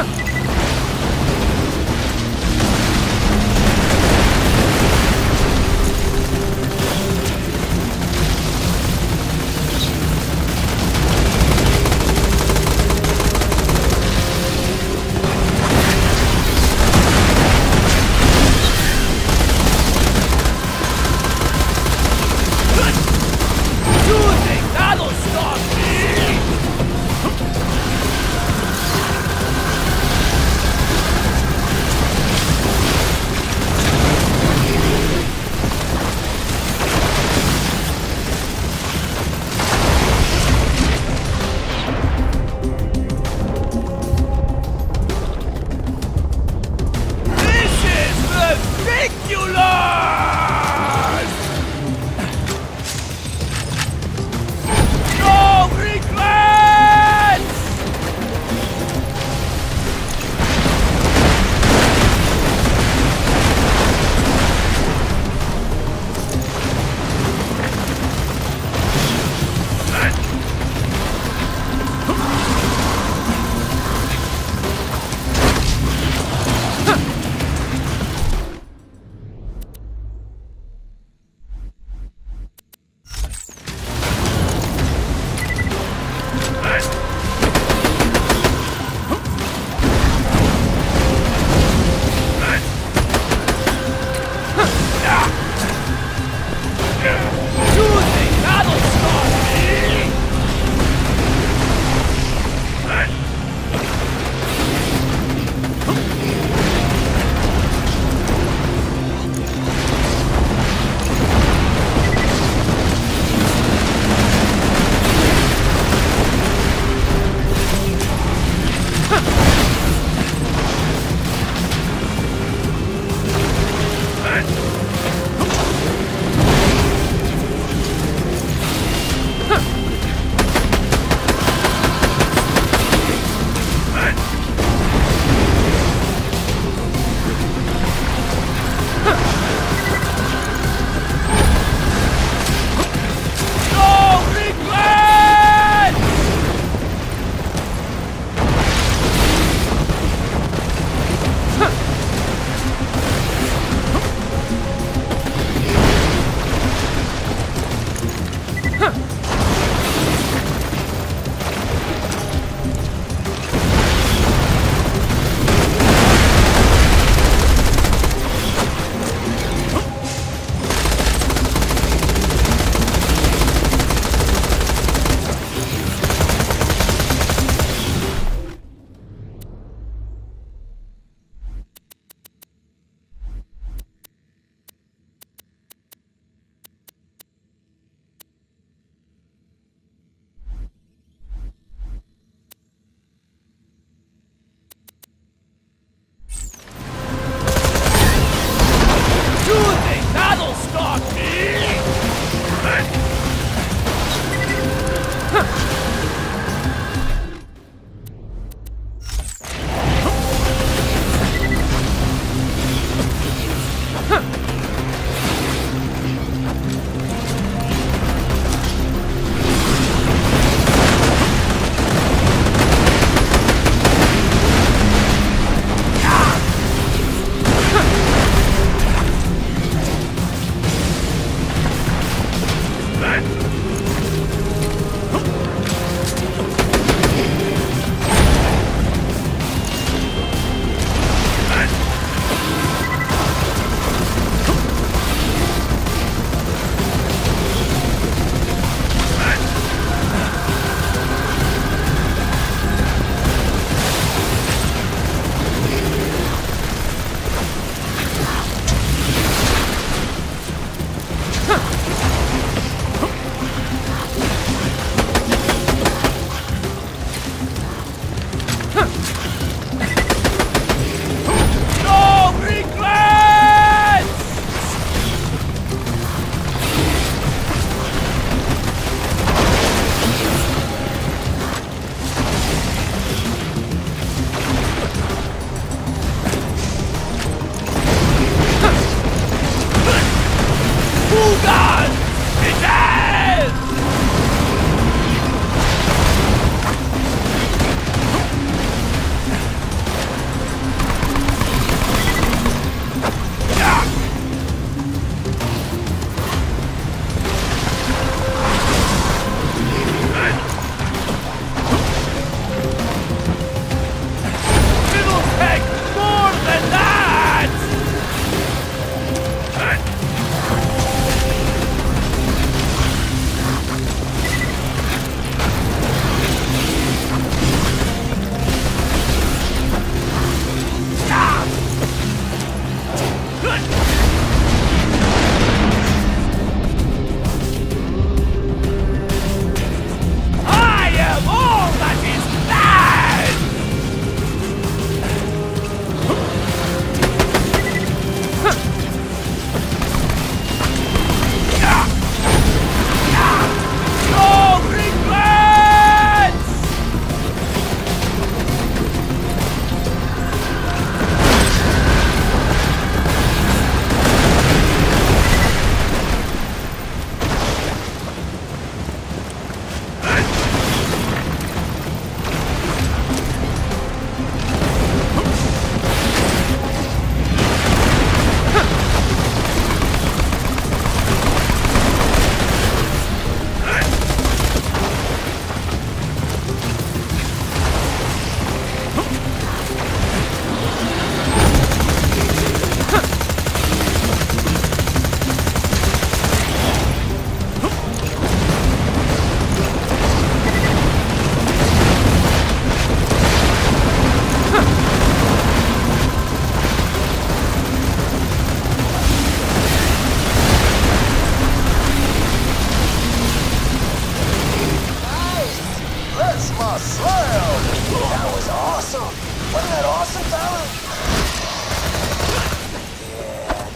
Huh.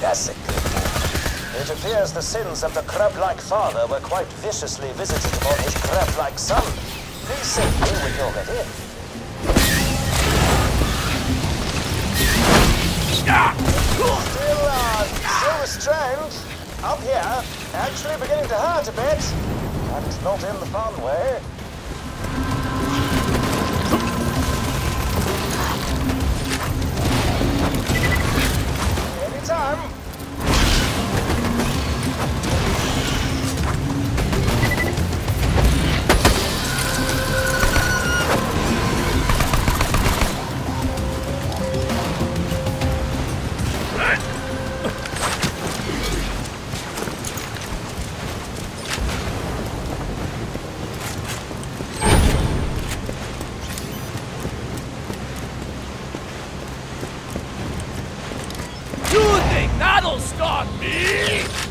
One. It appears the sins of the crab-like father were quite viciously visited upon his crab-like son. Please save me when you're ready. Still, uh, still restrained. Up here, actually beginning to hurt a bit. And not in the fun way. Stop me?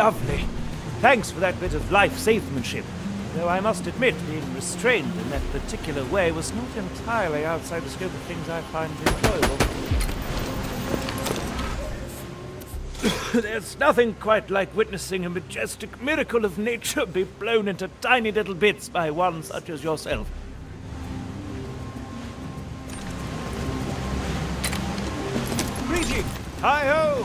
Lovely. Thanks for that bit of life-savesmanship. Though I must admit, being restrained in that particular way was not entirely outside the scope of things I find enjoyable. There's nothing quite like witnessing a majestic miracle of nature be blown into tiny little bits by one such as yourself. Greeting! Hi-ho!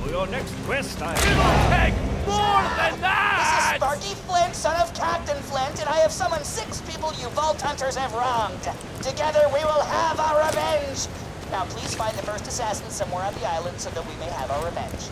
For your next quest, I... Heck, more than This is! Sparky Flint, son of Captain Flint, and I have summoned six people you Vault Hunters have wronged. Together we will have our revenge. Now please find the first assassin somewhere on the island so that we may have our revenge.